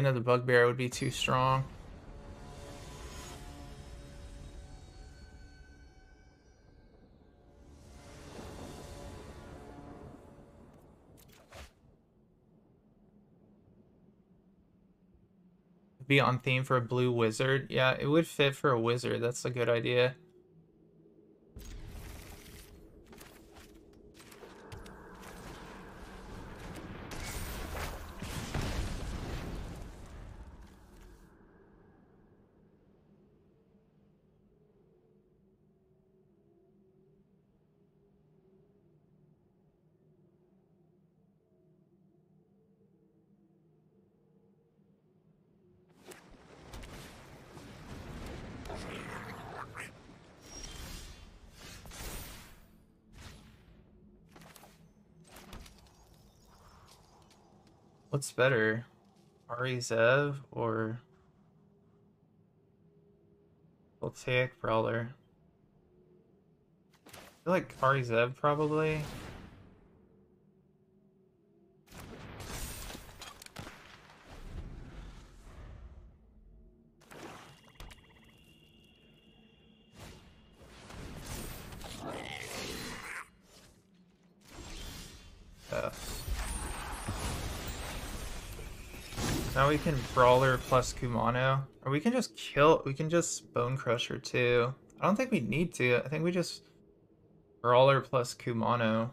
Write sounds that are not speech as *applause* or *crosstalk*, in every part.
know the bugbear would be too strong. Be on theme for a blue wizard. Yeah, it would fit for a wizard. That's a good idea. What's better? Kari Zev or Voltaic Brawler? I feel like Kari Zev probably. Now we can Brawler plus Kumano. Or we can just kill, we can just Bonecrusher too. I don't think we need to. I think we just Brawler plus Kumano.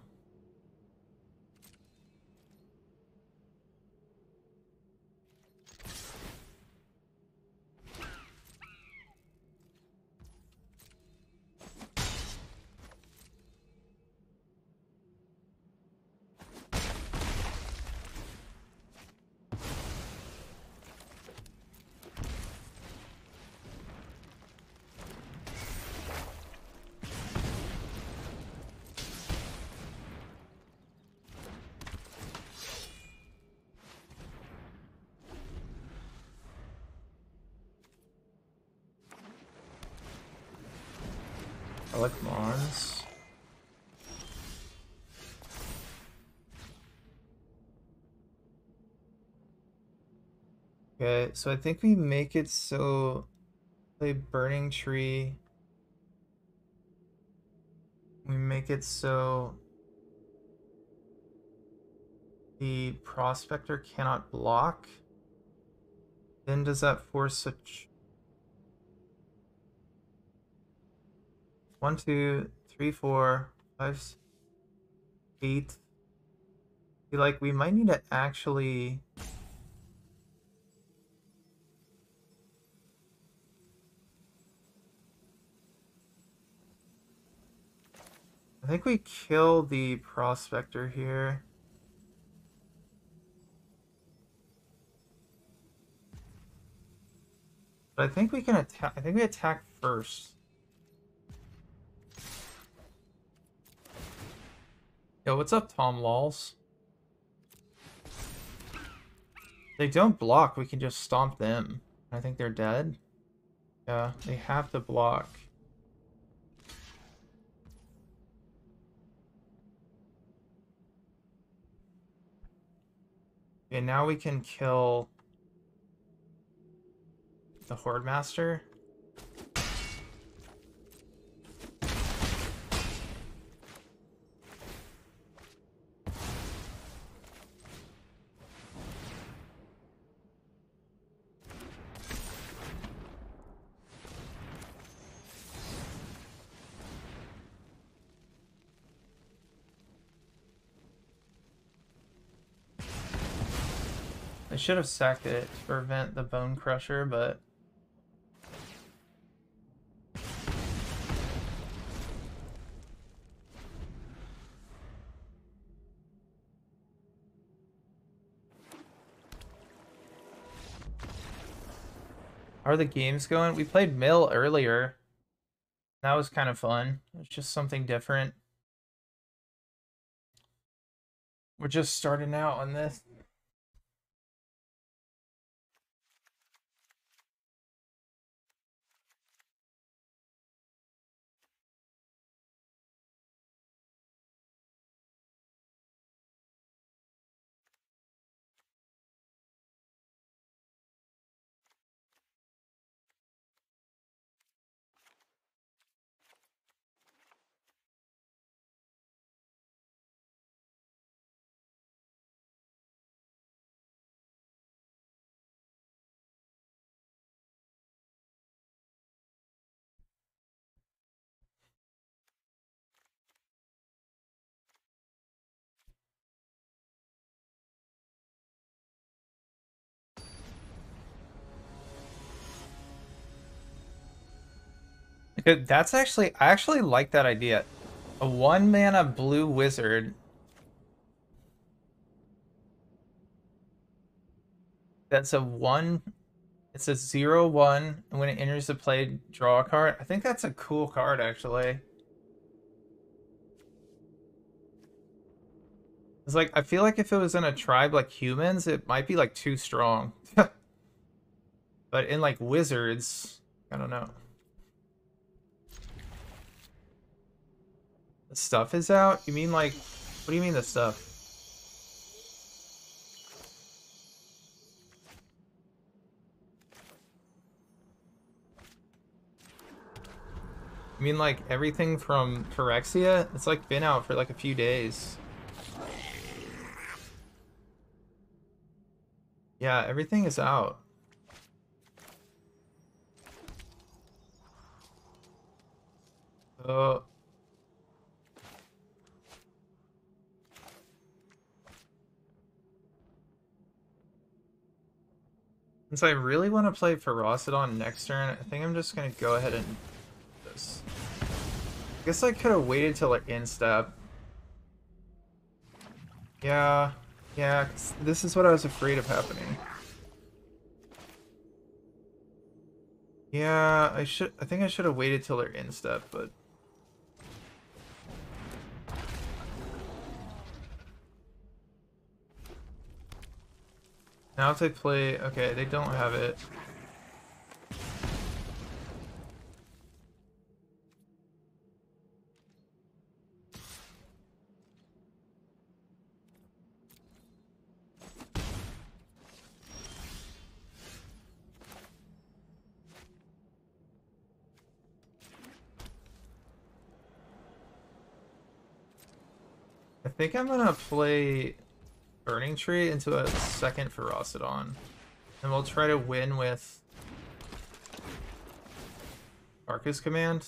I like Mons. Okay, so I think we make it so play Burning Tree. We make it so the prospector cannot block. Then does that force such One, two, three, four, five, eight. Like, we might need to actually... I think we kill the prospector here. But I think we can attack. I think we attack first. Yo, what's up, Tom Lols? They don't block, we can just stomp them. I think they're dead. Yeah, they have to block. Okay, now we can kill the Horde Master. I should have sacked it to prevent the Bonecrusher, but... Are the games going? We played Mill earlier. That was kind of fun. It's just something different. We're just starting out on this. That's actually I actually like that idea. A one mana blue wizard. That's a one it's a zero one, and when it enters the play, draw a card. I think that's a cool card actually. It's like I feel like if it was in a tribe like humans, it might be like too strong. *laughs* but in like wizards, I don't know. The stuff is out? You mean like what do you mean the stuff? I mean like everything from Phyrexia? It's like been out for like a few days. Yeah, everything is out. So... Since I really want to play Ferocidon next turn, I think I'm just going to go ahead and do this. I guess I could have waited till like instep. Yeah. Yeah, this is what I was afraid of happening. Yeah, I should. I think I should have waited till they're instep, but. Now if they play, okay, they don't have it. I think I'm gonna play Burning Tree into a second Ferocidon. And we'll try to win with Atarka's Command.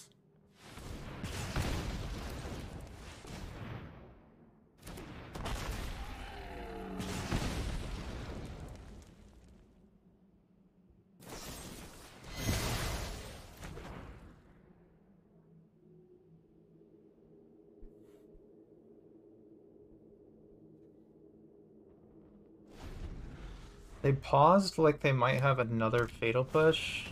They paused like they might have another fatal push.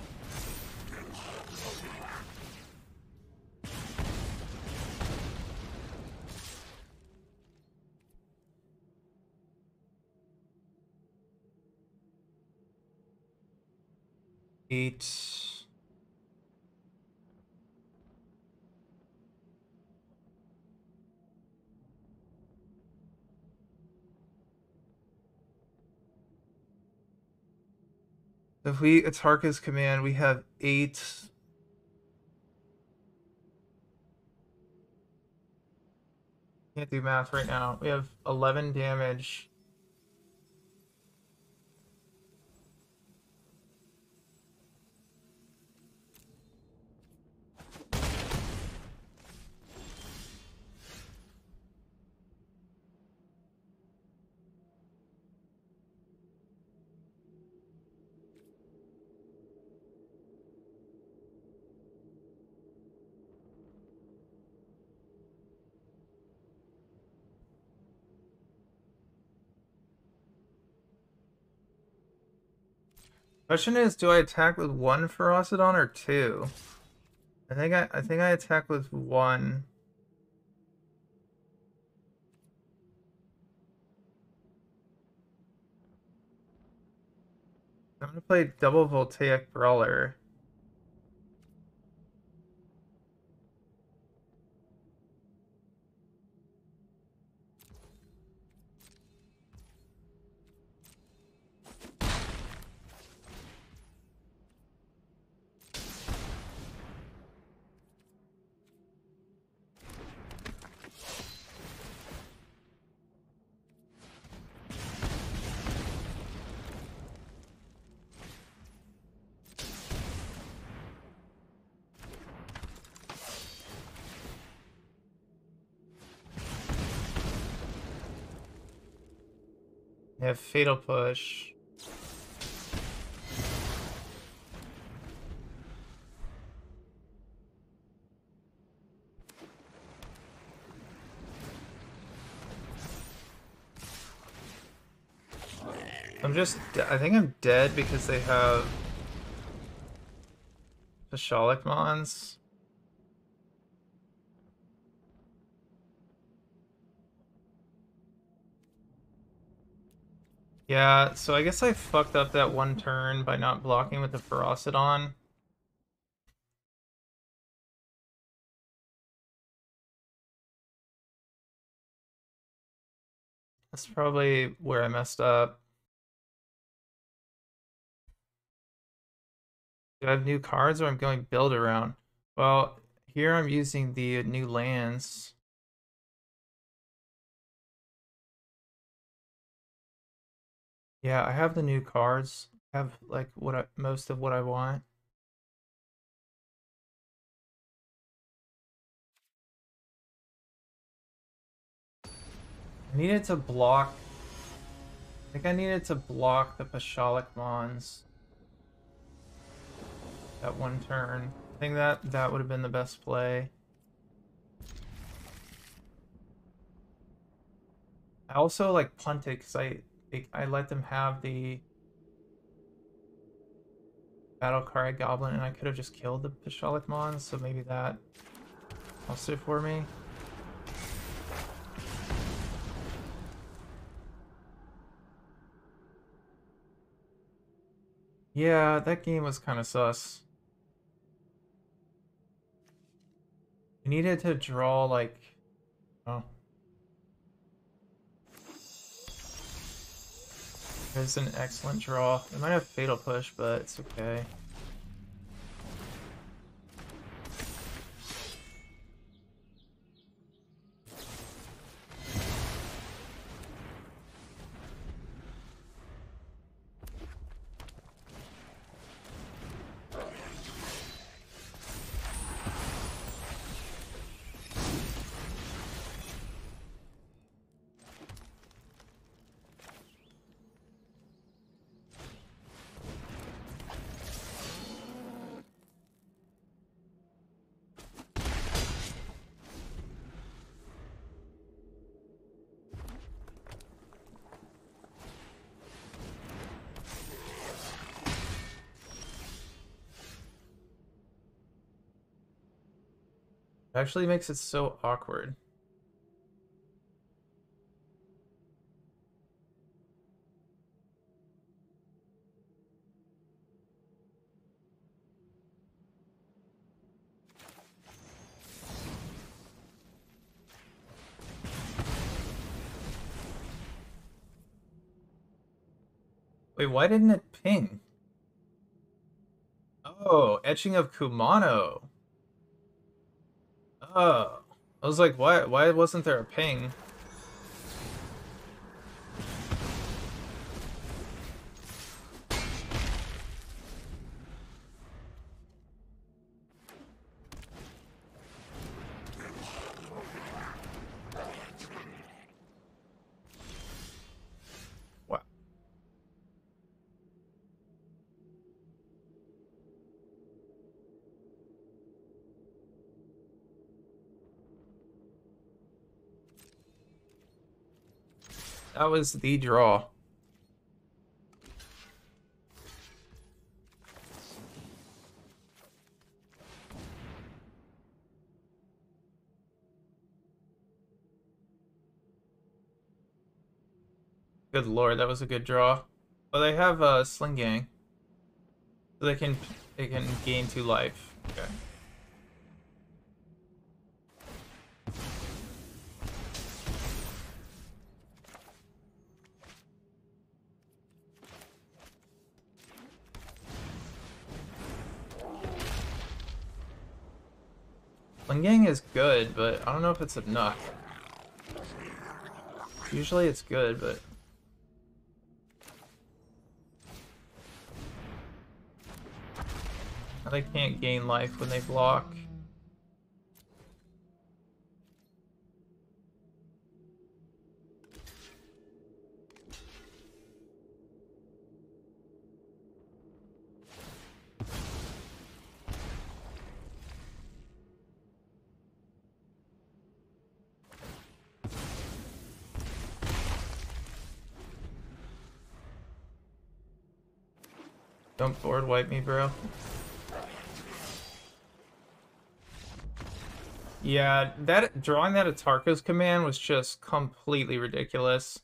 Eight. If we attack his command, we have eight. Can't do math right now. We have 11 damage. Question is, do I attack with one Ferocidon or two? I think I I think I attack with one. I'm gonna play double Voltaic Brawler. They have Fatal Push. I'm just, I think I'm dead because they have the Mons. Yeah, so I guess I fucked up that one turn by not blocking with the Ferocidon. That's probably where I messed up. Do I have new cards or I'm going build around? Well, here I'm using the new lands. Yeah, I have the new cards. I have like what I, most of what I want. I needed to block I think I needed to block the Pashalik Mons that one turn. I think that that would have been the best play. I also like punted because I I let them have the battle cry goblin and I could have just killed the Pashalik Mons, so maybe that also for me. Yeah, that game was kind of sus. I needed to draw like oh. It's an excellent draw. It might have fatal push, but it's okay. Actually makes it so awkward. Wait, why didn't it ping? Oh, etching of Kumano. Oh. I was like, why why wasn't there a ping? That was the draw. Good lord, that was a good draw. Well, they have a uh, Sling Gang. So they can they can gain two life. Okay. Gang is good, but I don't know if it's enough. Usually it's good, but... They can't gain life when they block. Don't board wipe me, bro. Yeah, that drawing that Atarka's command was just completely ridiculous.